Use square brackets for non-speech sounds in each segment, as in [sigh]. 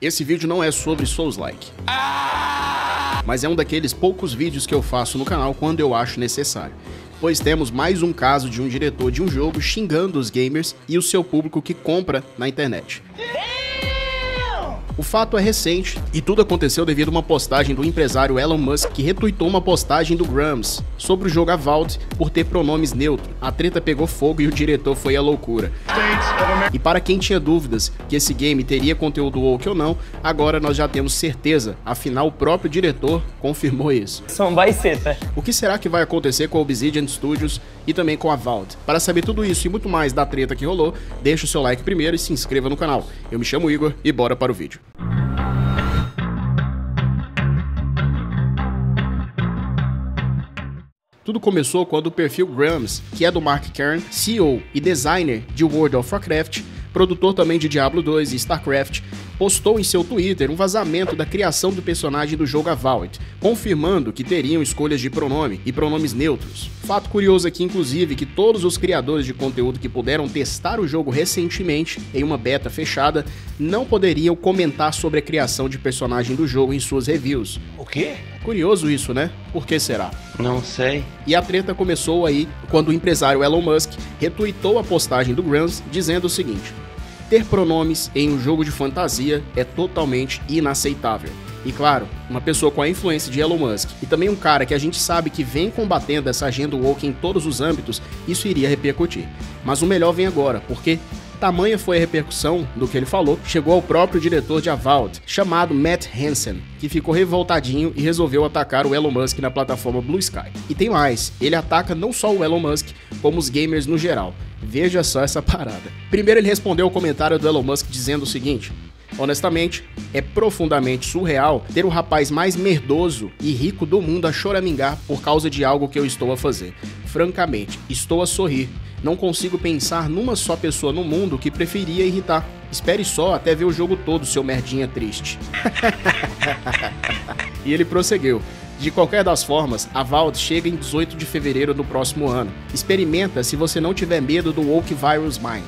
Esse vídeo não é sobre Souls-like. Mas é um daqueles poucos vídeos que eu faço no canal quando eu acho necessário. Pois temos mais um caso de um diretor de um jogo xingando os gamers e o seu público que compra na internet. O fato é recente e tudo aconteceu devido a uma postagem do empresário Elon Musk que retuitou uma postagem do Grams sobre o jogo Avowed por ter pronomes neutros. A treta pegou fogo e o diretor foi à loucura. E para quem tinha dúvidas que esse game teria conteúdo woke ou não, agora nós já temos certeza, afinal o próprio diretor confirmou isso. São vai ser, tá? O que será que vai acontecer com a Obsidian Studios e também com a Avowed? Para saber tudo isso e muito mais da treta que rolou, deixa o seu like primeiro e se inscreva no canal. Eu me chamo Igor e bora para o vídeo. Tudo começou quando o perfil Grams, que é do Mark Kern, CEO e designer de World of Warcraft, produtor também de Diablo 2 e StarCraft, postou em seu Twitter um vazamento da criação do personagem do jogo Avowed, confirmando que teriam escolhas de pronome e pronomes neutros. Fato curioso aqui, inclusive, que todos os criadores de conteúdo que puderam testar o jogo recentemente em uma beta fechada não poderiam comentar sobre a criação de personagem do jogo em suas reviews. O quê? Curioso isso, né? Por que será? Não sei. E a treta começou aí quando o empresário Elon Musk retweetou a postagem do Grams dizendo o seguinte: ter pronomes em um jogo de fantasia é totalmente inaceitável. E claro, uma pessoa com a influência de Elon Musk e também um cara que a gente sabe que vem combatendo essa agenda woke em todos os âmbitos, isso iria repercutir. Mas o melhor vem agora, porque Tamanha foi a repercussão do que ele falou, chegou ao próprio diretor de Avowed, chamado Matt Hansen, que ficou revoltadinho e resolveu atacar o Elon Musk na plataforma Blue Sky. E tem mais, ele ataca não só o Elon Musk, como os gamers no geral. Veja só essa parada. Primeiro ele respondeu ao comentário do Elon Musk dizendo o seguinte: Honestamente, é profundamente surreal ter o rapaz mais merdoso e rico do mundo a choramingar por causa de algo que eu estou a fazer. Francamente, estou a sorrir. Não consigo pensar numa só pessoa no mundo que preferia irritar. Espere só até ver o jogo todo, seu merdinha triste. [laughs] e ele prosseguiu. De qualquer das formas, a Valve chega em 18 de fevereiro do próximo ano. Experimenta se você não tiver medo do Woke Virus Mind.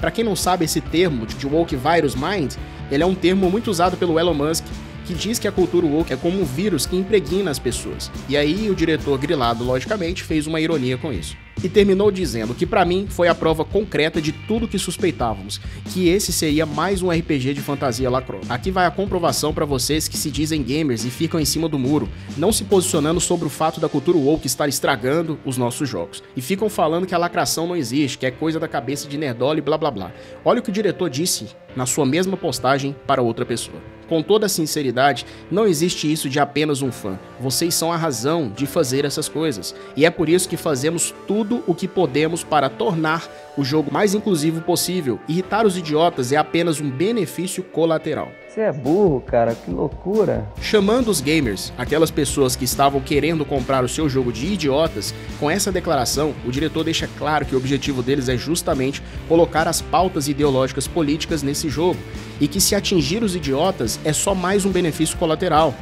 Para quem não sabe esse termo de Woke Virus Mind, ele é um termo muito usado pelo Elon Musk que diz que a cultura woke é como um vírus que impregna as pessoas. E aí o diretor grilado, logicamente, fez uma ironia com isso e terminou dizendo que para mim foi a prova concreta de tudo que suspeitávamos, que esse seria mais um RPG de fantasia lacro. Aqui vai a comprovação para vocês que se dizem gamers e ficam em cima do muro, não se posicionando sobre o fato da cultura woke estar estragando os nossos jogos. E ficam falando que a lacração não existe, que é coisa da cabeça de nerdola e blá blá blá. Olha o que o diretor disse na sua mesma postagem para outra pessoa. Com toda sinceridade, não existe isso de apenas um fã. Vocês são a razão de fazer essas coisas. E é por isso que fazemos tudo o que podemos para tornar o jogo mais inclusivo possível. Irritar os idiotas é apenas um benefício colateral. Você é burro, cara, que loucura. Chamando os gamers, aquelas pessoas que estavam querendo comprar o seu jogo de idiotas, com essa declaração, o diretor deixa claro que o objetivo deles é justamente colocar as pautas ideológicas políticas nesse jogo, e que se atingir os idiotas é só mais um benefício colateral.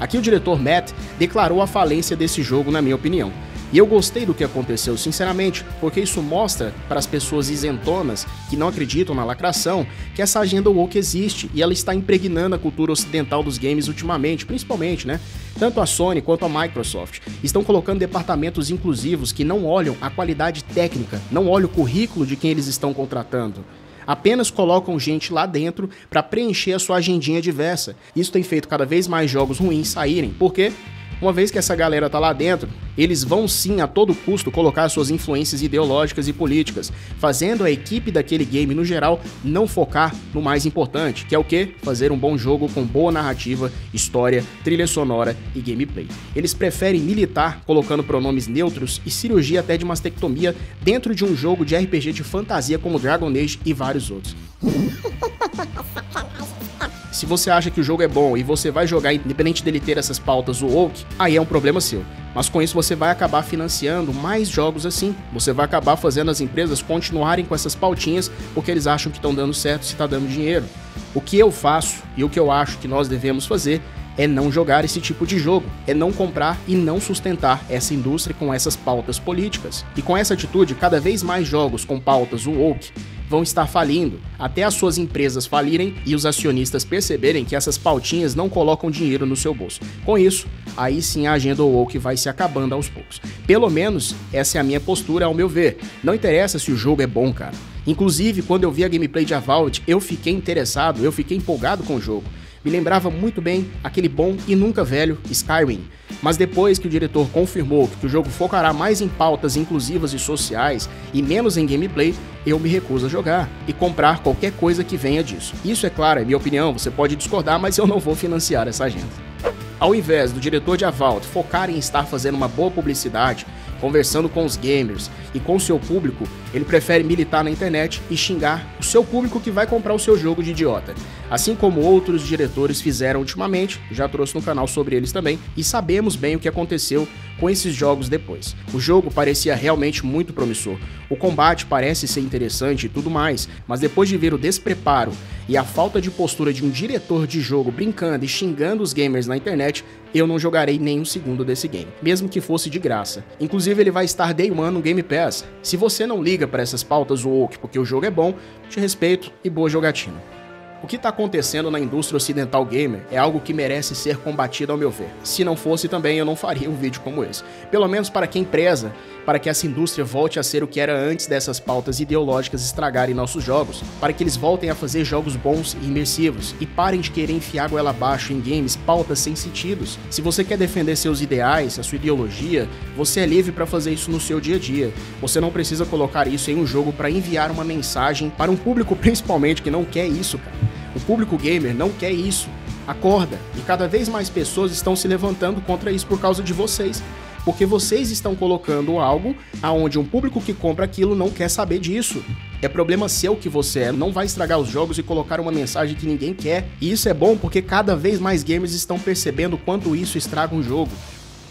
Aqui o diretor Matt declarou a falência desse jogo, na minha opinião. E eu gostei do que aconteceu, sinceramente, porque isso mostra para as pessoas isentonas que não acreditam na lacração que essa agenda woke existe e ela está impregnando a cultura ocidental dos games ultimamente, principalmente, né? Tanto a Sony quanto a Microsoft estão colocando departamentos inclusivos que não olham a qualidade técnica, não olham o currículo de quem eles estão contratando apenas colocam gente lá dentro para preencher a sua agendinha diversa. Isso tem feito cada vez mais jogos ruins saírem, porque uma vez que essa galera tá lá dentro, eles vão sim a todo custo colocar suas influências ideológicas e políticas, fazendo a equipe daquele game no geral não focar no mais importante, que é o que? Fazer um bom jogo com boa narrativa, história, trilha sonora e gameplay. Eles preferem militar colocando pronomes neutros e cirurgia até de mastectomia dentro de um jogo de RPG de fantasia como Dragon Age e vários outros. [laughs] Se você acha que o jogo é bom e você vai jogar independente dele ter essas pautas woke, aí é um problema seu. Mas com isso você vai acabar financiando mais jogos assim. Você vai acabar fazendo as empresas continuarem com essas pautinhas porque eles acham que estão dando certo se está dando dinheiro. O que eu faço e o que eu acho que nós devemos fazer é não jogar esse tipo de jogo, é não comprar e não sustentar essa indústria com essas pautas políticas. E com essa atitude, cada vez mais jogos com pautas woke vão estar falindo, até as suas empresas falirem e os acionistas perceberem que essas pautinhas não colocam dinheiro no seu bolso. Com isso, aí sim a agenda woke vai se acabando aos poucos. Pelo menos essa é a minha postura ao meu ver. Não interessa se o jogo é bom, cara. Inclusive, quando eu vi a gameplay de Avowed, eu fiquei interessado, eu fiquei empolgado com o jogo. Me lembrava muito bem aquele bom e nunca velho Skyrim. Mas depois que o diretor confirmou que o jogo focará mais em pautas inclusivas e sociais e menos em gameplay, eu me recuso a jogar e comprar qualquer coisa que venha disso. Isso é claro, é minha opinião, você pode discordar, mas eu não vou financiar essa agenda. Ao invés do diretor de Avald focar em estar fazendo uma boa publicidade, conversando com os gamers e com seu público, ele prefere militar na internet e xingar o seu público que vai comprar o seu jogo de idiota. Assim como outros diretores fizeram ultimamente, já trouxe no canal sobre eles também, e sabemos bem o que aconteceu com esses jogos depois. O jogo parecia realmente muito promissor, o combate parece ser interessante e tudo mais, mas depois de ver o despreparo e a falta de postura de um diretor de jogo brincando e xingando os gamers na internet, eu não jogarei nem um segundo desse game, mesmo que fosse de graça. Inclusive ele vai estar day one no Game Pass. Se você não liga para essas pautas woke porque o jogo é bom, te respeito e boa jogatina. O que está acontecendo na indústria ocidental gamer é algo que merece ser combatido ao meu ver. Se não fosse também, eu não faria um vídeo como esse. Pelo menos para quem preza para que essa indústria volte a ser o que era antes dessas pautas ideológicas estragarem nossos jogos, para que eles voltem a fazer jogos bons e imersivos e parem de querer enfiar goela abaixo em games pautas sem sentidos. Se você quer defender seus ideais, a sua ideologia, você é livre para fazer isso no seu dia a dia. Você não precisa colocar isso em um jogo para enviar uma mensagem para um público [laughs] principalmente que não quer isso, cara. O público gamer não quer isso. Acorda. E cada vez mais pessoas estão se levantando contra isso por causa de vocês. Porque vocês estão colocando algo aonde um público que compra aquilo não quer saber disso. É problema seu que você é, não vai estragar os jogos e colocar uma mensagem que ninguém quer. E isso é bom porque cada vez mais gamers estão percebendo quanto isso estraga um jogo.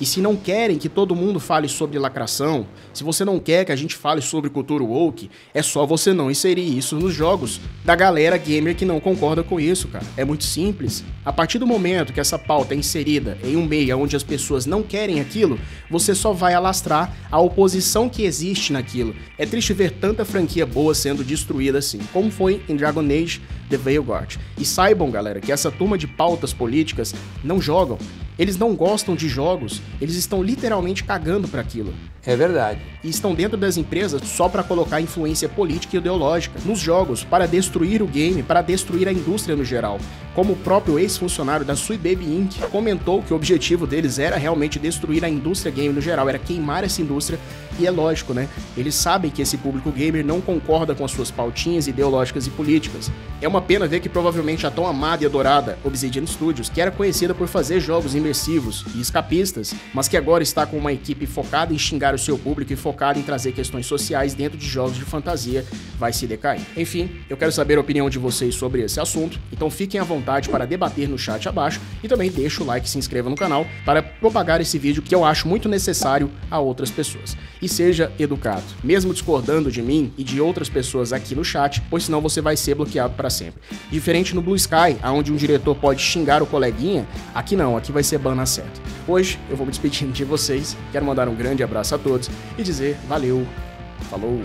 E se não querem que todo mundo fale sobre lacração, se você não quer que a gente fale sobre cultura woke, é só você não inserir isso nos jogos da galera gamer que não concorda com isso, cara. É muito simples. A partir do momento que essa pauta é inserida em um meio onde as pessoas não querem aquilo, você só vai alastrar a oposição que existe naquilo. É triste ver tanta franquia boa sendo destruída assim, como foi em Dragon Age The Veilguard. E saibam, galera, que essa turma de pautas políticas não jogam, eles não gostam de jogos, eles estão literalmente cagando para aquilo. É verdade. E estão dentro das empresas só para colocar influência política e ideológica nos jogos, para destruir o game, para destruir a indústria no geral. Como o próprio ex-funcionário da Sui Baby Inc. comentou que o objetivo deles era realmente destruir a indústria game no geral, era queimar essa indústria, e é lógico, né? Eles sabem que esse público gamer não concorda com as suas pautinhas ideológicas e políticas. É uma pena ver que provavelmente a tão amada e adorada Obsidian Studios, que era conhecida por fazer jogos imersivos e escapistas, mas que agora está com uma equipe focada em xingar o seu público e focada em trazer questões sociais dentro de jogos de fantasia, vai se decair. Enfim, eu quero saber a opinião de vocês sobre esse assunto, então fiquem à vontade para debater no chat abaixo e também deixa o like e se inscreva no canal para propagar esse vídeo que eu acho muito necessário a outras pessoas. E seja educado, mesmo discordando de mim e de outras pessoas aqui no chat, pois senão você vai ser bloqueado para sempre. Diferente no Blue Sky, onde um diretor pode xingar o coleguinha, aqui não, aqui vai ser ban na certa. Hoje eu vou me despedindo de vocês, quero mandar um grande abraço a todos e dizer valeu, falou!